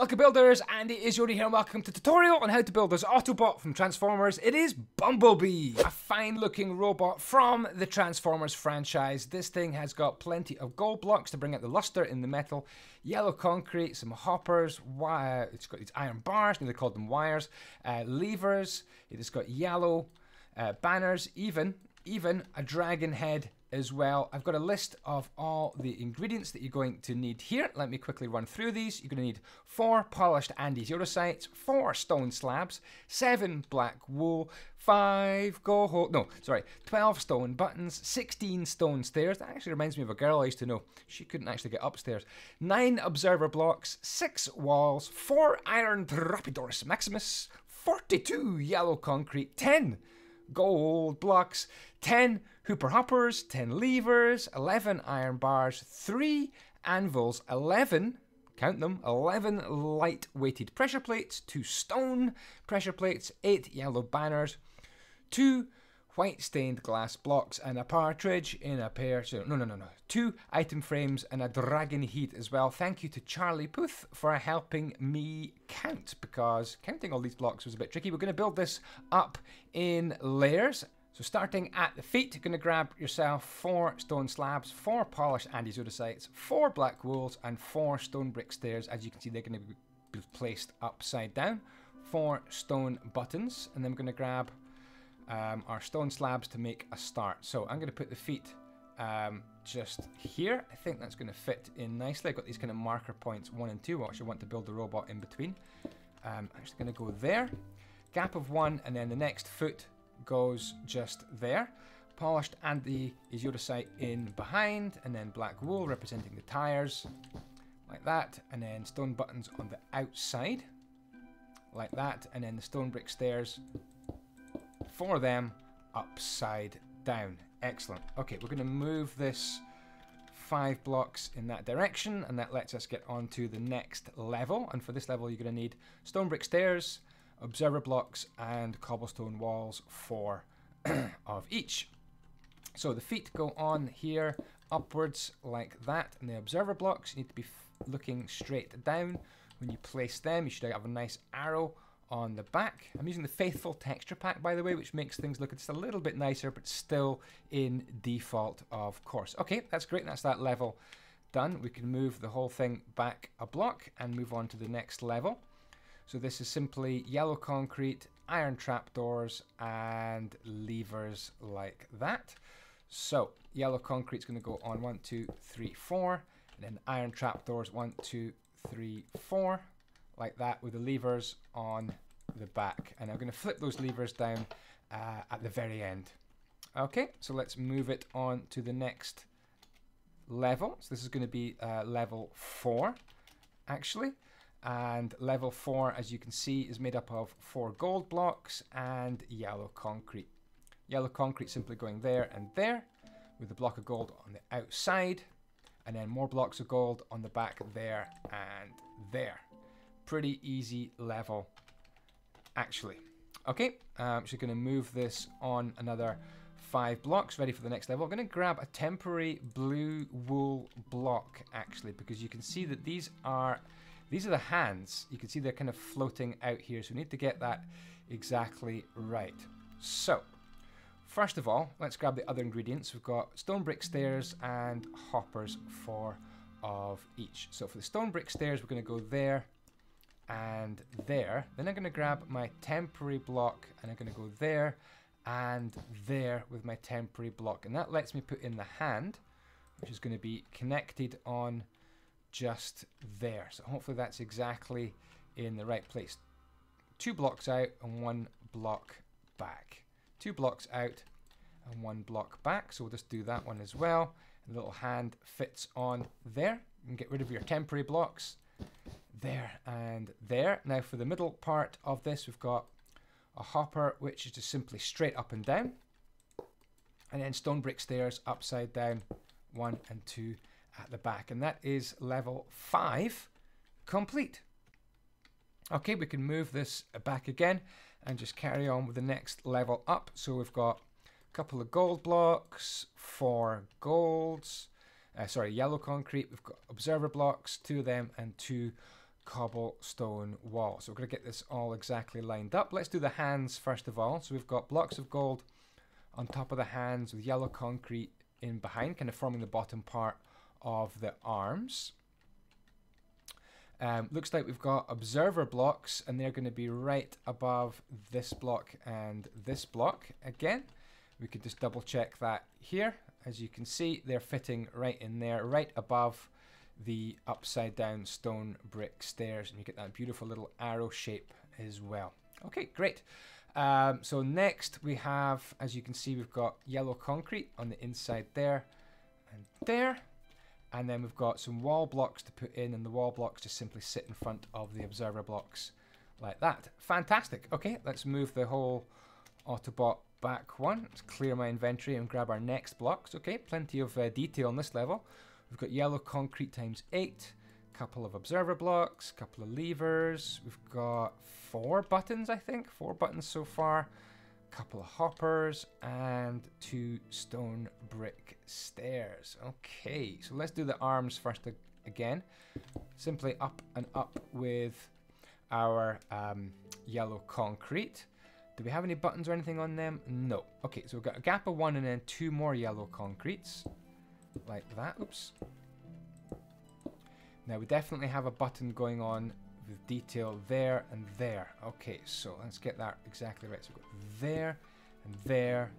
Welcome builders, Andy is Yoda here and welcome to tutorial on how to build this Autobot from Transformers. It is Bumblebee, a fine looking robot from the Transformers franchise. This thing has got plenty of gold blocks to bring out the luster in the metal, yellow concrete, some hoppers, wire, it's got these iron bars, they call them wires, uh, levers, it's got yellow uh, banners, even, even a dragon head as well. I've got a list of all the ingredients that you're going to need here. Let me quickly run through these. You're going to need four polished andesites, four stone slabs, seven black wool, five go no, sorry, 12 stone buttons, 16 stone stairs. That actually reminds me of a girl I used to know. She couldn't actually get upstairs. Nine observer blocks, six walls, four iron Rapidorus Maximus, 42 yellow concrete, 10 gold blocks, 10 hooper hoppers, 10 levers, 11 iron bars, 3 anvils, 11 count them 11 light weighted pressure plates, 2 stone pressure plates, 8 yellow banners, 2 white stained glass blocks, and a partridge in a pair. So, no, no, no, no. Two item frames and a dragon head as well. Thank you to Charlie Puth for helping me count because counting all these blocks was a bit tricky. We're going to build this up in layers. So starting at the feet, you're going to grab yourself four stone slabs, four polished andesite, four black wools, and four stone brick stairs. As you can see, they're going to be placed upside down. Four stone buttons, and then we're going to grab um, our stone slabs to make a start. So I'm going to put the feet um, just here. I think that's going to fit in nicely. I've got these kind of marker points, one and two. I actually want to build the robot in between. Um, I'm just going to go there. Gap of one, and then the next foot goes just there. Polished and the Isiodicite in behind, and then black wool representing the tires, like that, and then stone buttons on the outside, like that, and then the stone brick stairs for them upside down. Excellent. Okay, we're going to move this five blocks in that direction, and that lets us get on to the next level. And for this level, you're going to need stone brick stairs, observer blocks, and cobblestone walls, four of each. So the feet go on here upwards like that, and the observer blocks need to be looking straight down. When you place them, you should have a nice arrow on the back. I'm using the Faithful texture pack, by the way, which makes things look just a little bit nicer, but still in default, of course. Okay, that's great. That's that level done. We can move the whole thing back a block and move on to the next level. So this is simply yellow concrete, iron trapdoors, and levers like that. So yellow concrete is going to go on one, two, three, four, and then iron trapdoors, one, two, three, four like that with the levers on the back. And I'm going to flip those levers down uh, at the very end. Okay, so let's move it on to the next level. So this is going to be uh, level 4, actually. And level 4, as you can see, is made up of four gold blocks and yellow concrete. Yellow concrete simply going there and there, with a block of gold on the outside, and then more blocks of gold on the back there and there pretty easy level, actually. Okay, I'm just going to move this on another five blocks, ready for the next level. I'm going to grab a temporary blue wool block, actually, because you can see that these are these are the hands. You can see they're kind of floating out here, so we need to get that exactly right. So, first of all, let's grab the other ingredients. We've got stone brick stairs and hoppers for of each. So for the stone brick stairs, we're going to go there, and there. Then I'm going to grab my temporary block and I'm going to go there and there with my temporary block. And that lets me put in the hand, which is going to be connected on just there. So hopefully that's exactly in the right place. Two blocks out and one block back. Two blocks out and one block back. So we'll just do that one as well. Little hand fits on there. Can get rid of your temporary blocks there and there. Now for the middle part of this, we've got a hopper, which is just simply straight up and down. And then stone brick stairs upside down, one and two at the back. And that is level five complete. Okay, we can move this back again and just carry on with the next level up. So we've got a couple of gold blocks, four golds, uh, sorry, yellow concrete. We've got observer blocks, two of them, and two cobblestone wall. So we're going to get this all exactly lined up. Let's do the hands first of all. So we've got blocks of gold on top of the hands with yellow concrete in behind, kind of forming the bottom part of the arms. Um, looks like we've got observer blocks and they're going to be right above this block and this block again. We could just double check that here. As you can see, they're fitting right in there, right above the upside down stone brick stairs. And you get that beautiful little arrow shape as well. Okay, great. Um, so next we have, as you can see, we've got yellow concrete on the inside there and there. And then we've got some wall blocks to put in and the wall blocks just simply sit in front of the observer blocks like that. Fantastic. Okay, let's move the whole Autobot back one. Let's clear my inventory and grab our next blocks. Okay, plenty of uh, detail on this level. We've got yellow concrete times eight, couple of observer blocks, couple of levers. We've got four buttons, I think, four buttons so far couple of hoppers, and two stone brick stairs. Okay, so let's do the arms first again. Simply up and up with our um, yellow concrete. Do we have any buttons or anything on them? No. Okay, so we've got a gap of one and then two more yellow concretes. Like that. Oops. Now we definitely have a button going on with detail there and there. Okay, so let's get that exactly right. So we've got there and there,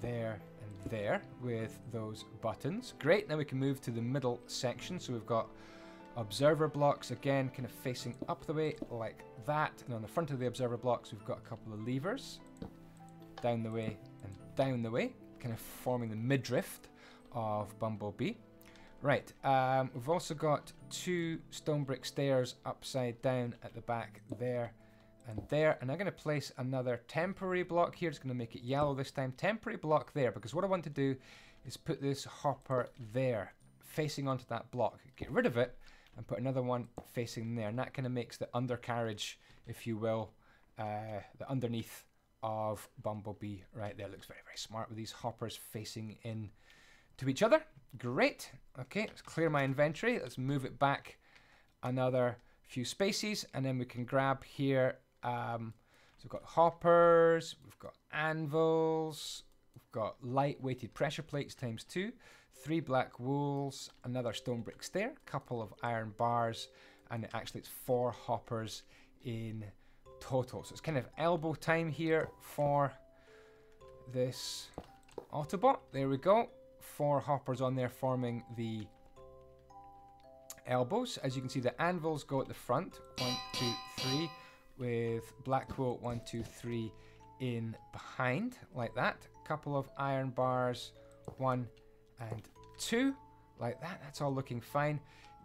there and there with those buttons. Great, now we can move to the middle section. So we've got observer blocks again kind of facing up the way like that. And on the front of the observer blocks we've got a couple of levers down the way and down the way, kind of forming the midriff of Bumblebee. Right, um, we've also got two stone brick stairs upside down at the back there and there. And I'm going to place another temporary block here. It's going to make it yellow this time. Temporary block there because what I want to do is put this hopper there facing onto that block. Get rid of it and put another one facing there. And that kind of makes the undercarriage, if you will, uh, the underneath of Bumblebee right there. Looks very, very smart with these hoppers facing in to each other. Great. Okay, let's clear my inventory. Let's move it back another few spaces and then we can grab here. Um, so we've got hoppers, we've got anvils, we've got light weighted pressure plates times two, three black wools, another stone brick stair, couple of iron bars, and actually it's four hoppers in total. So it's kind of elbow time here for this Autobot. There we go four hoppers on there forming the elbows. As you can see, the anvils go at the front, one, two, three, with black wool, one, two, three in behind, like that. Couple of iron bars, one and two, like that. That's all looking fine.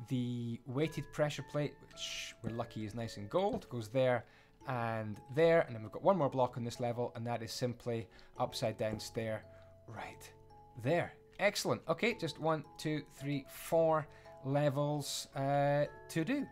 The weighted pressure plate, which we're lucky is nice and gold, goes there and there. And then we've got one more block on this level, and that is simply upside down stair right there. Excellent. Okay, just one, two, three, four levels uh, to do.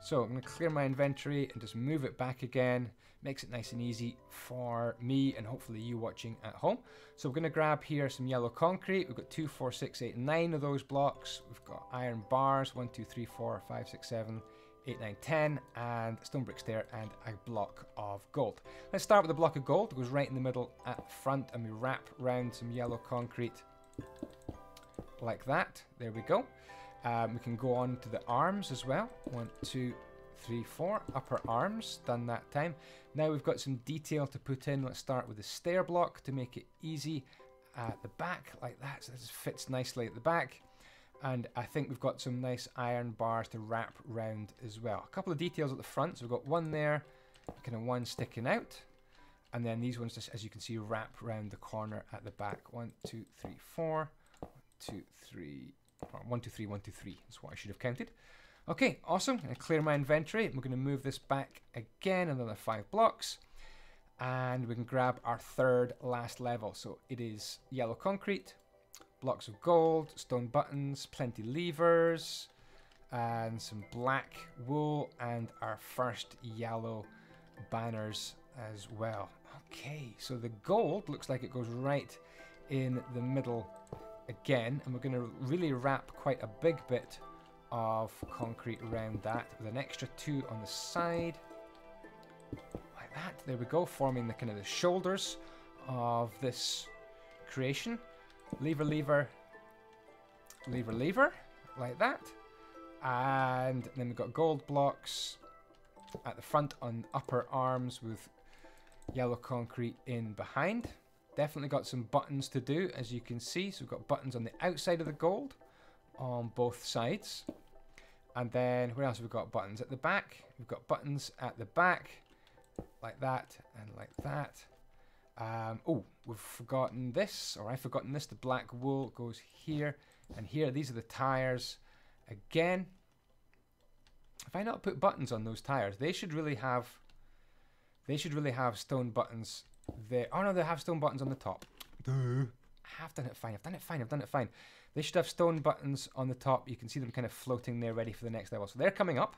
So I'm going to clear my inventory and just move it back again. Makes it nice and easy for me and hopefully you watching at home. So we're going to grab here some yellow concrete. We've got two, four, six, eight, nine of those blocks. We've got iron bars, one, two, three, four, five, six, seven, eight, nine, ten, and stone brick there, and a block of gold. Let's start with the block of gold. It goes right in the middle at front and we wrap around some yellow concrete like that. There we go. Um, we can go on to the arms as well. One, two, three, four. Upper arms, done that time. Now we've got some detail to put in. Let's start with the stair block to make it easy at the back, like that. So this fits nicely at the back. And I think we've got some nice iron bars to wrap round as well. A couple of details at the front. So we've got one there, kind of one sticking out. And then these ones, just as you can see, wrap around the corner at the back. One, two, three, four two, three, uh, one, two, three, one, two, three. That's what I should have counted. Okay, awesome. I clear my inventory. We're going to move this back again another five blocks. And we can grab our third last level. So it is yellow concrete, blocks of gold, stone buttons, plenty levers, and some black wool, and our first yellow banners as well. Okay, so the gold looks like it goes right in the middle again, and we're going to really wrap quite a big bit of concrete around that with an extra two on the side. Like that. There we go, forming the kind of the shoulders of this creation. Lever, lever, lever, lever, like that. And then we've got gold blocks at the front on upper arms with yellow concrete in behind. Definitely got some buttons to do, as you can see. So we've got buttons on the outside of the gold on both sides. And then where else have we got buttons? At the back, we've got buttons at the back, like that and like that. Um, oh, we've forgotten this, or I've forgotten this. The black wool goes here and here. These are the tires. Again, if I not put buttons on those tires, they should really have, they should really have stone buttons there. Oh no, they have stone buttons on the top. Duh. I have done it fine. I've done it fine. I've done it fine. They should have stone buttons on the top. You can see them kind of floating there, ready for the next level. So they're coming up.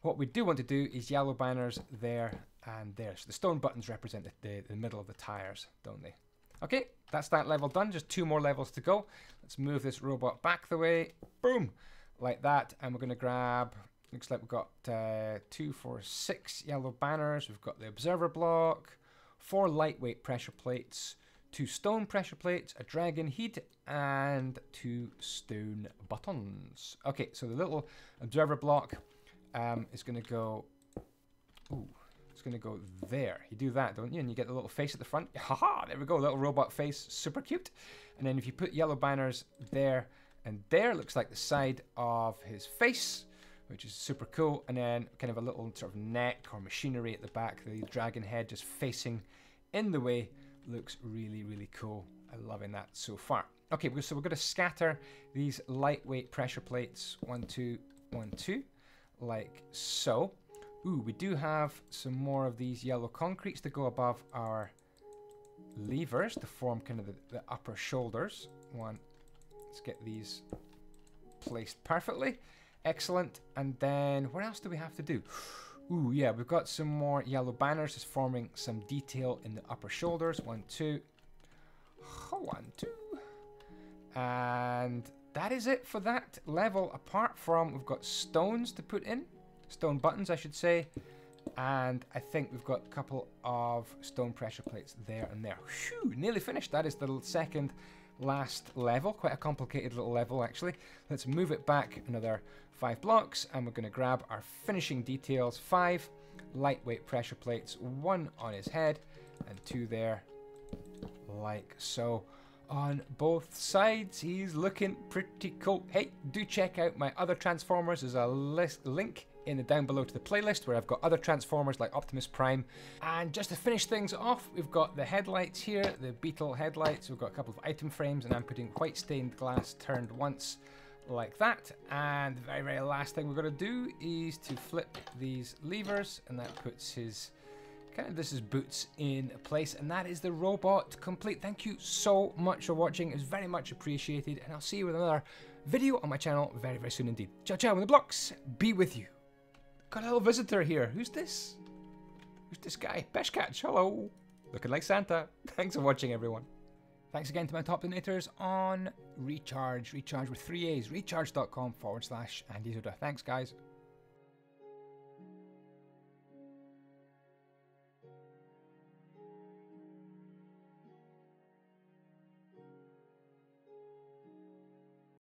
What we do want to do is yellow banners there and there. So the stone buttons represent the, the, the middle of the tires, don't they? Okay, that's that level done. Just two more levels to go. Let's move this robot back the way. Boom! Like that. And we're going to grab... Looks like we've got uh, two, four, six yellow banners. We've got the observer block, four lightweight pressure plates, two stone pressure plates, a dragon head, and two stone buttons. Okay, so the little observer block um, is going to go... Ooh, it's going to go there. You do that, don't you? And you get the little face at the front. Haha, there we go, little robot face, super cute. And then if you put yellow banners there and there, looks like the side of his face, which is super cool. And then kind of a little sort of neck or machinery at the back, the dragon head just facing in the way. Looks really, really cool. I'm loving that so far. Okay, so we're going to scatter these lightweight pressure plates. One, two, one, two like so. Ooh, we do have some more of these yellow concretes to go above our levers to form kind of the, the upper shoulders. One, let's get these placed perfectly. Excellent. And then what else do we have to do? Ooh, yeah, we've got some more yellow banners just forming some detail in the upper shoulders. One, two. One, two. And that is it for that level, apart from we've got stones to put in. Stone buttons, I should say. And I think we've got a couple of stone pressure plates there and there. Whew, nearly finished. That is the second last level. Quite a complicated little level, actually. Let's move it back another five blocks, and we're going to grab our finishing details. Five lightweight pressure plates, one on his head, and two there, like so on both sides. He's looking pretty cool. Hey, do check out my other Transformers. There's a list, link in the down below to the playlist where I've got other Transformers like Optimus Prime. And just to finish things off, we've got the headlights here, the Beetle headlights. We've got a couple of item frames and I'm putting white stained glass turned once like that. And the very, very last thing we're going to do is to flip these levers and that puts his kind of this is boots in place. And that is the robot complete. Thank you so much for watching. It's very much appreciated. And i'll see you with another video on my channel very very soon indeed. Ciao ciao and the blocks. Be with you got a little visitor here. Who's this? Who's this guy? Peshkatch hello. Looking like santa. Thanks for watching everyone. Thanks again to my top donators on Recharge. Recharge with three A's. Rechaaarge.com forward slash Andy Thanks, guys.